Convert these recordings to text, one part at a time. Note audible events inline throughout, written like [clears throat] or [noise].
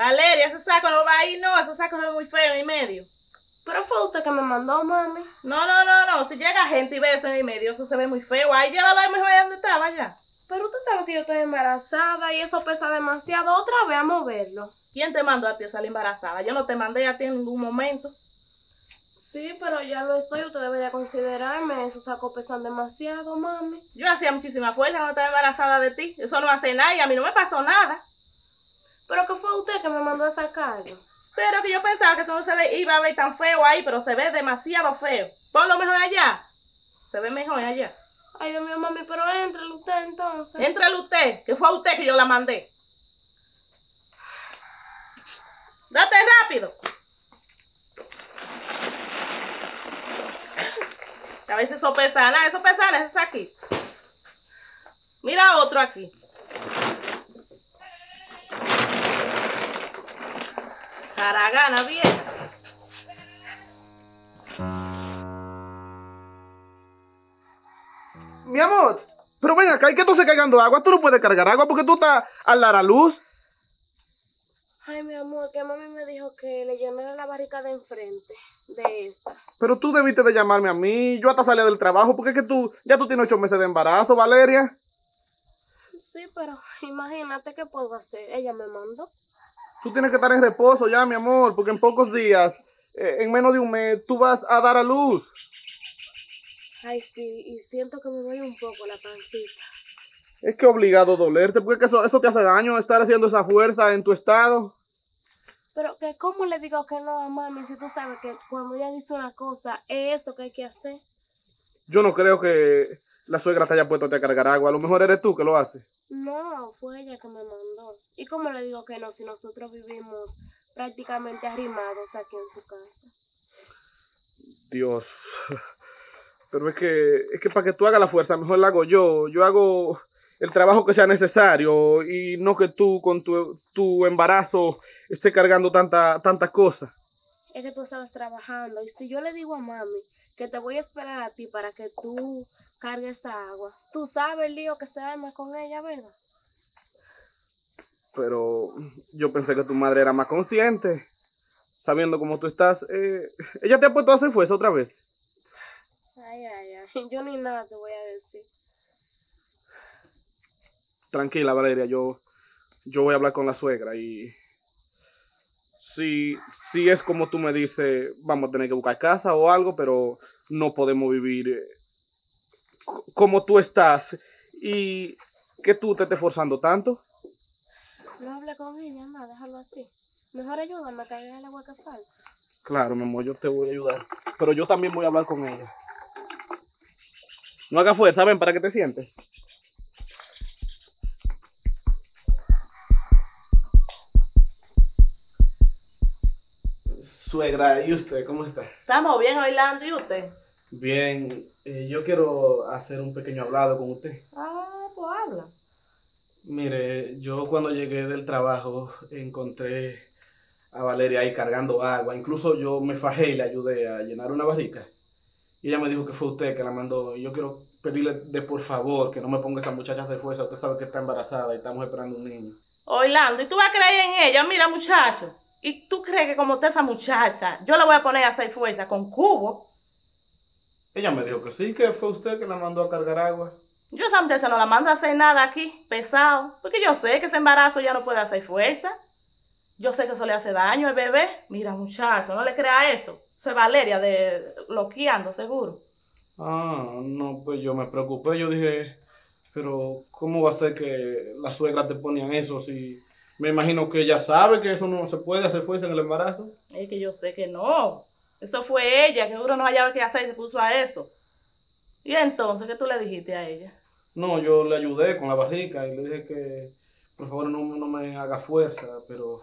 Valeria, ese saco no va ahí, no, ese saco es muy feo en medio. Pero fue usted que me mandó, mami. No, no, no, no, si llega gente y ve eso en medio, eso se ve muy feo. Ahí llévalo ahí mejor ahí donde estaba ya. Pero usted sabe que yo estoy embarazada y eso pesa demasiado. Otra vez a moverlo. ¿Quién te mandó a ti a salir embarazada? Yo no te mandé a ti en ningún momento. Sí, pero ya lo estoy. Usted debería considerarme. Esos sacos pesan demasiado, mami. Yo hacía muchísima fuerza cuando estaba embarazada de ti. Eso no hace nada y a mí no me pasó nada. Pero que fue usted que me mandó a sacarlo. Pero que yo pensaba que eso no se ve, iba a ver tan feo ahí, pero se ve demasiado feo. Ponlo mejor allá. Se ve mejor allá. Ay, Dios mío, mami, pero entrele usted entonces. Entrele usted, que fue a usted que yo la mandé. Date rápido. A si eso pesa nada. Eso pesa nada, ese es aquí. Mira otro aquí. Caragana, bien. Mi amor, pero ven acá, ¿y que tú estás cargando agua? Tú no puedes cargar agua porque tú estás al dar a luz. Ay, mi amor, que mami me dijo que le llenara la barrica de enfrente, de esta. Pero tú debiste de llamarme a mí. Yo hasta salía del trabajo porque es que tú, ya tú tienes ocho meses de embarazo, Valeria. Sí, pero imagínate qué puedo hacer. Ella me mandó. Tú tienes que estar en reposo ya, mi amor, porque en pocos días, eh, en menos de un mes, tú vas a dar a luz. Ay, sí, y siento que me duele un poco la pancita. Es que obligado a dolerte, porque es que eso, eso te hace daño estar haciendo esa fuerza en tu estado. Pero que cómo le digo que no a mami si tú sabes que cuando ella dice una cosa es esto que hay que hacer. Yo no creo que la suegra te haya puesto a cargar agua. A lo mejor eres tú que lo haces. No, fue ella que me mandó. ¿Y cómo le digo que no si nosotros vivimos prácticamente arrimados aquí en su casa? Dios. Pero es que, es que para que tú hagas la fuerza, mejor la hago yo. Yo hago el trabajo que sea necesario y no que tú con tu, tu embarazo estés cargando tanta, tantas cosas. Es que tú estabas trabajando y si yo le digo a mami que te voy a esperar a ti para que tú cargues esa agua, tú sabes el lío que se arma con ella, ¿verdad? Pero yo pensé que tu madre era más consciente, sabiendo cómo tú estás. Eh, ¿Ella te ha puesto a hacer fuerza otra vez? Ay, ay, ay, yo ni nada te voy a decir. Tranquila, Valeria, yo, yo voy a hablar con la suegra y si, si es como tú me dices, vamos a tener que buscar casa o algo, pero no podemos vivir eh, como tú estás y que tú te estés forzando tanto. No hable con ella, nada, déjalo así. Mejor ayúdame a cargar el agua que falta. Claro, mi amor, yo te voy a ayudar, pero yo también voy a hablar con ella. No hagas fuerza, ven, para que te sientes. Suegra, ¿y usted cómo está? Estamos bien, Orlando, ¿y usted? Bien, eh, yo quiero hacer un pequeño hablado con usted. Ah, pues habla. Mire, yo cuando llegué del trabajo encontré a Valeria ahí cargando agua. Incluso yo me fajé y le ayudé a llenar una barrica. Y ella me dijo que fue usted que la mandó. Y yo quiero pedirle de por favor que no me ponga esa muchacha a hacer fuerza. Usted sabe que está embarazada y estamos esperando un niño. Orlando, ¿y tú vas a creer en ella? Mira, muchacho. ¿Y tú crees que como está esa muchacha, yo la voy a poner a hacer fuerza con cubo? Ella me dijo que sí, que fue usted que la mandó a cargar agua. Yo esa muchacha no la mando a hacer nada aquí, pesado, porque yo sé que ese embarazo ya no puede hacer fuerza. Yo sé que eso le hace daño al bebé. Mira, muchacho, no le crea eso. Soy Valeria de loqueando, seguro. Ah, no, pues yo me preocupé. Yo dije, pero ¿cómo va a ser que la suegra te ponía eso si me imagino que ella sabe que eso no se puede hacer fuerza en el embarazo? Es que yo sé que no. Eso fue ella, que seguro no hallaba qué hacer y se puso a eso. Y entonces, ¿qué tú le dijiste a ella? No, yo le ayudé con la barrica y le dije que por favor no, no me haga fuerza, pero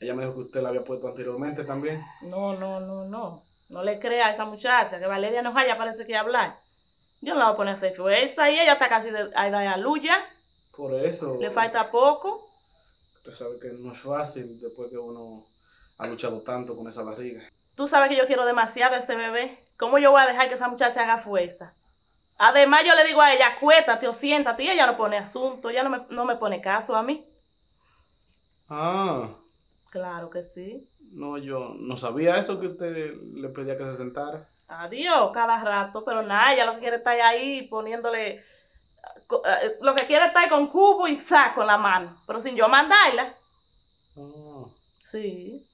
ella me dijo que usted la había puesto anteriormente también. No, no, no, no. No le crea a esa muchacha, que Valeria no haya, parece que hablar. Yo no la voy a poner a hacer fuerza y ella está casi de, a dar a luz ya. Por eso, Le falta poco. Usted sabe que no es fácil después que uno ha luchado tanto con esa barriga. Tú sabes que yo quiero demasiado a ese bebé. ¿Cómo yo voy a dejar que esa muchacha haga fuerza? Además, yo le digo a ella, acuéstate o siéntate, y ella no pone asunto, ella no me, no me pone caso a mí. Ah, Claro que sí. no, yo no sabía eso que usted le pedía que se sentara. Adiós, cada rato, pero nada, ella lo que quiere es estar ahí poniéndole, lo que quiere es estar con cubo y saco en la mano, pero sin yo mandarla. Ah, Sí.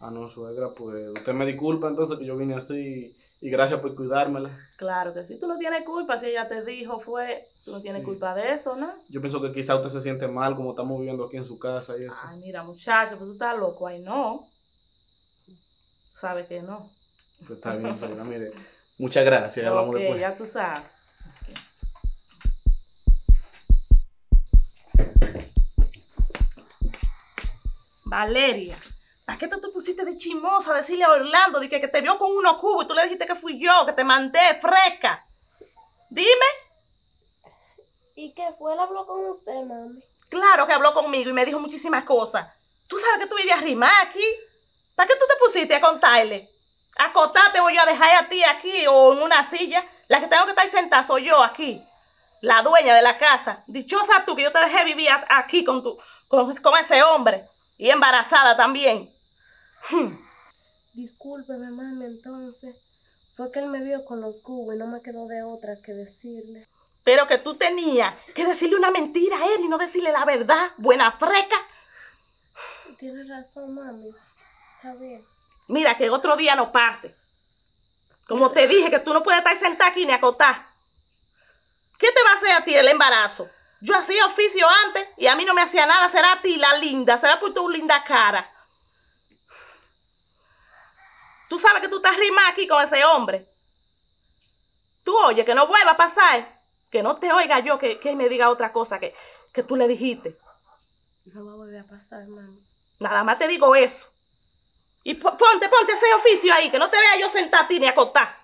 ah, no, suegra, pues usted me disculpa entonces que yo vine así y gracias por cuidármela. Claro que sí, tú no tienes culpa, si ella te dijo fue, tú no tienes Sí. culpa de eso, ¿no? Yo pienso que quizá usted se siente mal como estamos viviendo aquí en su casa y eso. Ay, mira, muchacho, pues tú estás loco, ay, no. Sabe que no. Pues está bien, suegra, mire. Muchas gracias, hablamos Ok, después. ya tú sabes. Valeria, ¿para qué tú te pusiste de chimosa a decirle a Orlando de que, que te vio con unos cubos y tú le dijiste que fui yo, que te mandé fresca? Dime. ¿Y qué fue? Él habló con usted, mami. Claro que habló conmigo y me dijo muchísimas cosas. Tú sabes que tú vivías rimar aquí. ¿Para qué tú te pusiste a contarle? Acotarte voy yo a dejar a ti aquí o en una silla. La que tengo que estar sentada soy yo aquí. La dueña de la casa. Dichosa tú que yo te dejé vivir aquí con, tu, con, con ese hombre. Y embarazada también. Hmm. Discúlpeme, mami, entonces. Fue que él me vio con los cubos y no me quedó de otra que decirle. Pero que tú tenías que decirle una mentira a él y no decirle la verdad. Buena freca. Tienes razón, mami. Está bien. Mira, que otro día no pase. Como te dije, que tú no puedes estar sentada aquí ni acotar. ¿Qué te va a hacer a ti el embarazo? Yo hacía oficio antes y a mí no me hacía nada. Será a ti la linda, será por tu linda cara. Tú sabes que tú estás rimada aquí con ese hombre. Tú oye, que no vuelva a pasar. Que no te oiga yo que, que me diga otra cosa que, que tú le dijiste. No va a volver a pasar, mami. Nada más te digo eso. Y po- ponte, ponte ese oficio ahí, que no te vea yo sentar a ti ni acotar.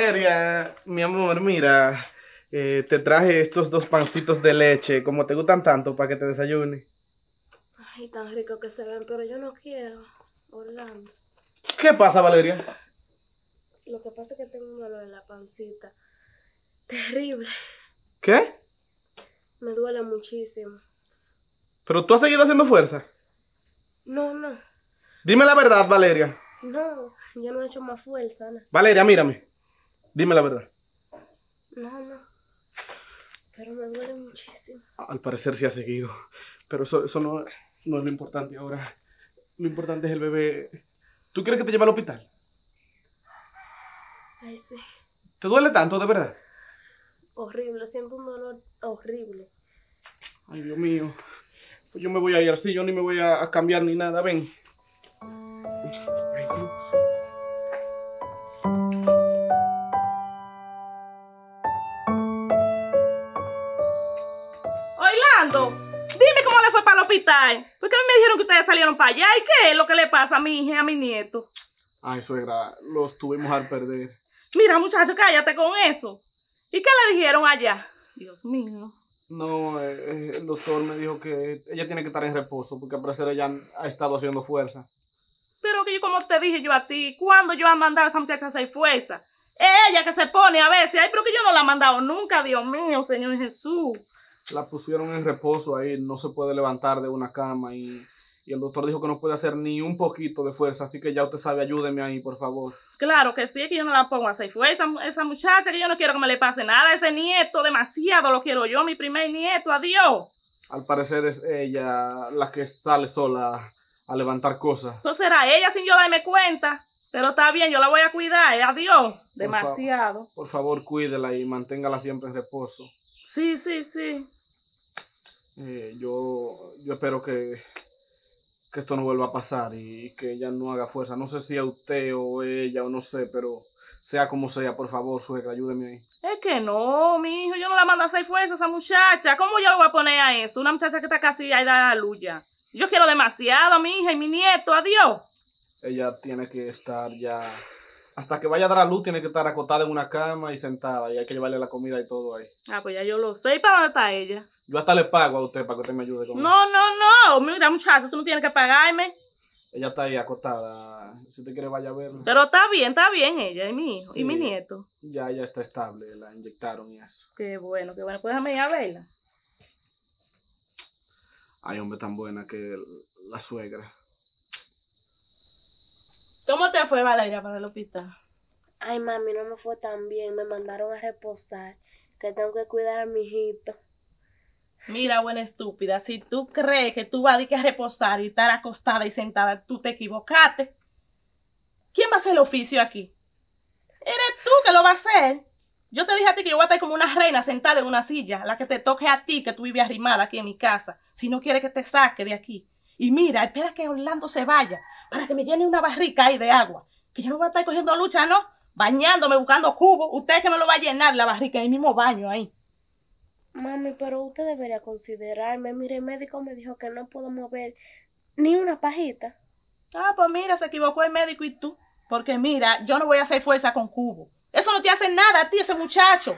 Valeria, mi amor, mira, eh, te traje estos dos pancitos de leche, como te gustan tanto, para que te desayunes. Ay, tan rico que se ven, pero yo no quiero. Orlando. ¿Qué pasa, Valeria? Lo que pasa es que tengo un dolor en la pancita. Terrible. ¿Qué? Me duele muchísimo. ¿Pero tú has seguido haciendo fuerza? No, no. Dime la verdad, Valeria. No, yo no he hecho más fuerza, Ana. Valeria, mírame. Dime la verdad. No, no. Pero me duele muchísimo. Al parecer sí ha seguido. Pero eso, eso no, no es lo importante ahora. Lo importante es el bebé. ¿Tú quieres que te lleve al hospital? Ay, sí. ¿Te duele tanto, de verdad? Horrible. Siento un dolor horrible. Ay, Dios mío. Pues yo me voy a ir así, yo ni me voy a, a cambiar ni nada, ven. Dime cómo le fue para el hospital. Porque a mí me dijeron que ustedes salieron para allá. ¿Y qué es lo que le pasa a mi hija y a mi nieto? Ay, suegra, los tuvimos al perder. Mira, muchacho, cállate con eso. ¿Y qué le dijeron allá? Dios mío. No, eh, eh, el doctor me dijo que ella tiene que estar en reposo porque al parecer ella ha estado haciendo fuerza. Pero que yo, como te dije yo a ti, ¿cuándo yo he mandado a esa muchacha a hacer fuerza? Es ella que se pone a veces. Ay, pero que yo no la he mandado nunca, Dios mío, Señor Jesús. La pusieron en reposo ahí, no se puede levantar de una cama y, y el doctor dijo que no puede hacer ni un poquito de fuerza, así que ya usted sabe, ayúdeme ahí, por favor. Claro que sí, es que yo no la pongo a hacer fuerza. Esa muchacha que yo no quiero que me le pase nada. Ese nieto, demasiado lo quiero yo, mi primer nieto, adiós. Al parecer es ella la que sale sola a levantar cosas. Eso será ella sin yo darme cuenta. Pero está bien, yo la voy a cuidar, eh, adiós. Demasiado. Por favor, cuídela y manténgala siempre en reposo. Sí, sí, sí. Eh, yo, yo espero que, que esto no vuelva a pasar y que ella no haga fuerza. No sé si a usted o ella o no sé, pero sea como sea, por favor, suegra, ayúdeme ahí. Es que no, mi hijo, yo no la mando a hacer fuerza a esa muchacha. ¿Cómo yo le voy a poner a eso? Una muchacha que está casi ahí da la luz ya. Yo quiero demasiado a mi hija y mi nieto, adiós. Ella tiene que estar ya... Hasta que vaya a dar a luz, tiene que estar acotada en una cama y sentada y hay que llevarle la comida y todo ahí. Ah, pues ya yo lo sé. ¿Y para dónde está ella? Yo hasta le pago a usted para que usted me ayude con eso. No, no, no. Mira, muchacho, tú no tienes que pagarme. Ella está ahí acostada. Si usted quiere, vaya a verla. Pero está bien, está bien ella y mi hijo y mi nieto. Ya ella está estable, la inyectaron y eso. Qué bueno, qué bueno. Pues déjame ir a verla. Ay, hombre, tan buena que la suegra. ¿Cómo te fue, Valeria, para el hospital? Ay, mami, no me fue tan bien. Me mandaron a reposar. Que tengo que cuidar a mi hijito. Mira, buena estúpida, si tú crees que tú vas a ir a reposar y estar acostada y sentada, tú te equivocaste. ¿Quién va a hacer el oficio aquí? Eres tú que lo va a hacer. Yo te dije a ti que yo voy a estar como una reina sentada en una silla, la que te toque a ti, que tú vives arrimada aquí en mi casa, si no quieres que te saque de aquí. Y mira, espera que Orlando se vaya, para que me llene una barrica ahí de agua, que yo no voy a estar cogiendo lucha, ¿no? Bañándome, buscando cubos. Usted que me lo va a llenar la barrica en el mismo baño ahí. Mami, pero usted debería considerarme. Mire, el médico me dijo que no puedo mover ni una pajita. Ah, pues mira, se equivocó el médico y tú. Porque mira, yo no voy a hacer fuerza con cubo. Eso no te hace nada a ti, ese muchacho.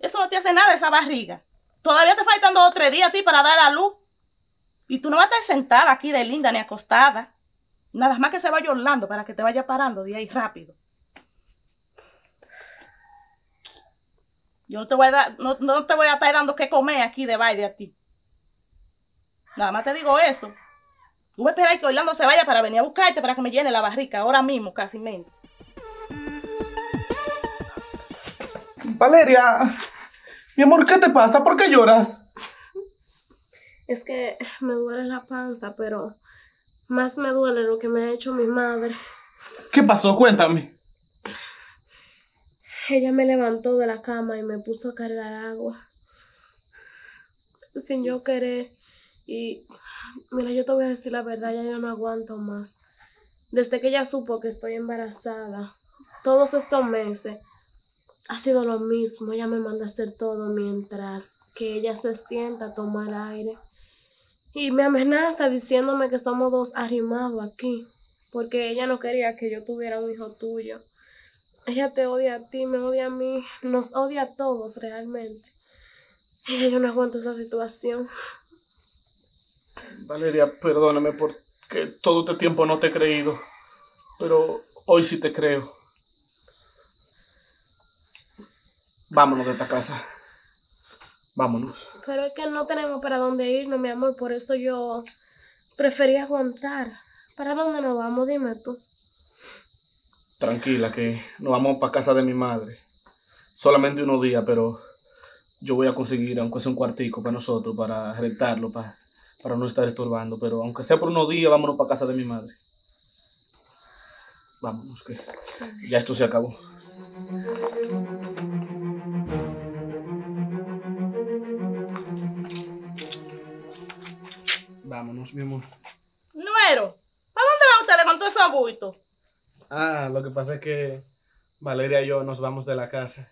Eso no te hace nada, esa barriga. Todavía te faltan dos o tres días a ti para dar a luz. Y tú no vas a estar sentada aquí de linda ni acostada. Nada más que se vaya Orlando para que te vaya parando de ahí rápido. Yo no te voy a dar, no, no te voy a estar dando que comer aquí de baile a ti. Nada más te digo eso. Tú voy a esperar que Orlando se vaya para venir a buscarte para que me llene la barrica ahora mismo, casi menos. Valeria, mi amor, ¿qué te pasa? ¿Por qué lloras? Es que me duele la panza, pero más me duele lo que me ha hecho mi madre. ¿Qué pasó? Cuéntame. Ella me levantó de la cama y me puso a cargar agua. Sin yo querer. Y mira, yo te voy a decir la verdad, ya yo no aguanto más. Desde que ella supo que estoy embarazada, todos estos meses, ha sido lo mismo. Ella me manda a hacer todo mientras que ella se sienta a tomar aire. Y me amenaza diciéndome que somos dos arrimados aquí. Porque ella no quería que yo tuviera un hijo tuyo. Ella te odia a ti, me odia a mí, nos odia a todos realmente. Ella, yo no aguanto esa situación. Valeria, perdóname porque todo este tiempo no te he creído. Pero hoy sí te creo. Vámonos de esta casa. Vámonos. Pero es que no tenemos para dónde irnos, mi amor, por eso yo preferí aguantar. ¿Para dónde nos vamos? Dime tú. Tranquila, que nos vamos para casa de mi madre. Solamente unos días, pero yo voy a conseguir, aunque sea un cuartico para nosotros, para rentarlo, para, para no estar estorbando. Pero aunque sea por unos días, vámonos para casa de mi madre. Vámonos, que ya esto se acabó. Vámonos, mi amor. Nuero, ¿para dónde van ustedes con todo esos bultos? Ah, lo que pasa es que Valeria y yo nos vamos de la casa.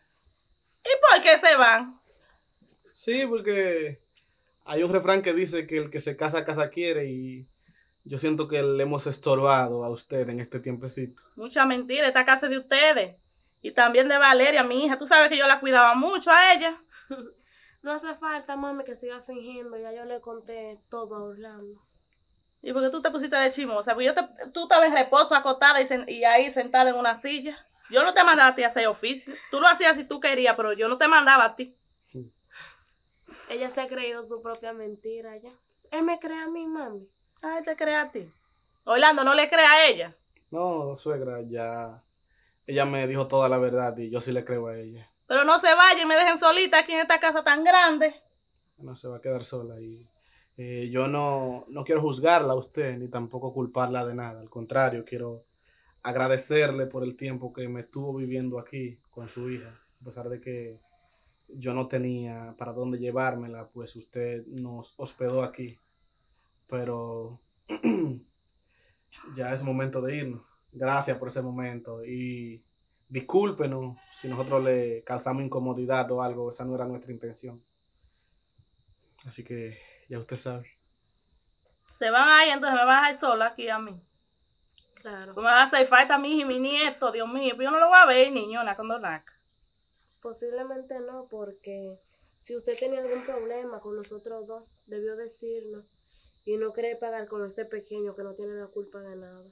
¿Y por qué se van? Sí, porque hay un refrán que dice que el que se casa, casa quiere y yo siento que le hemos estorbado a usted en este tiempecito. Mucha mentira, esta casa es de ustedes. Y también de Valeria, mi hija. Tú sabes que yo la cuidaba mucho a ella. [laughs] No hace falta, mami, que siga fingiendo. Ya yo le conté todo a Orlando. ¿Y por qué tú te pusiste de chimosa? Porque yo te, tú estabas en reposo, acostada y, sen- y ahí sentada en una silla. Yo no te mandaba a ti a hacer oficio. Tú lo hacías si tú querías, pero yo no te mandaba a ti. Ella se ha creído su propia mentira ya. Él me cree a mí, mami. Ay, te crea a ti. Orlando, no le crea a ella. No, suegra, ya. Ella me dijo toda la verdad y yo sí le creo a ella. Pero no se vayan y me dejen solita aquí en esta casa tan grande. No se va a quedar sola y eh, yo no, no quiero juzgarla a usted ni tampoco culparla de nada. Al contrario, quiero agradecerle por el tiempo que me estuvo viviendo aquí con su hija. A pesar de que yo no tenía para dónde llevármela, pues usted nos hospedó aquí. Pero [clears throat] ya es momento de irnos. Gracias por ese momento y discúlpenos si nosotros le causamos incomodidad o algo, esa no era nuestra intención. Así que ya usted sabe. Se van ahí, entonces me vas a dejar sola aquí a mí. Claro. Tú me vas a hacer falta a mi hija y mi nieto, Dios mío. Pues yo no lo voy a ver, niñona, cuando naca. Posiblemente no, porque si usted tenía algún problema con nosotros dos, debió decirnos. y no querer pagar con este pequeño que no tiene la culpa de nada.